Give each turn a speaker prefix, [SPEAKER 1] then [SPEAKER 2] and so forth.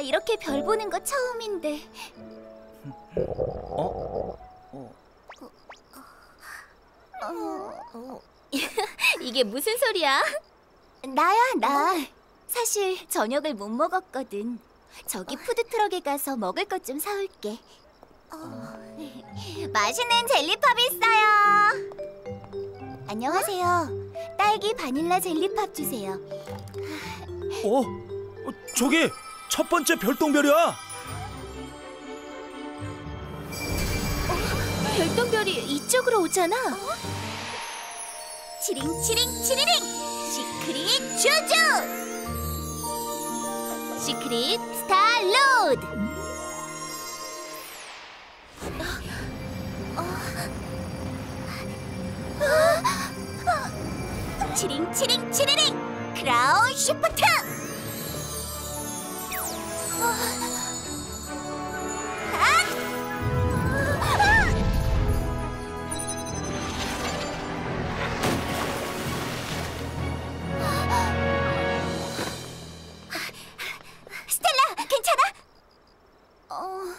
[SPEAKER 1] 이렇게 별 보는 거 처음인데.
[SPEAKER 2] 어?
[SPEAKER 1] 어. 이게 무슨 소리야? 나야 나. 사실 저녁을 못 먹었거든. 저기 푸드트럭에 가서 먹을 것 좀 사올게. 맛있는 젤리팝 있어요. 안녕하세요. 딸기 바닐라 젤리팝 주세요.
[SPEAKER 2] 어? 어, 저기 첫 번째 별똥별이야.
[SPEAKER 1] 별똥별이 이쪽으로 오잖아. 치링 치링 치리링. 시크릿 쥬쥬 Secret Star Road. 치링 치링 치리링. 크라운 시프트 哦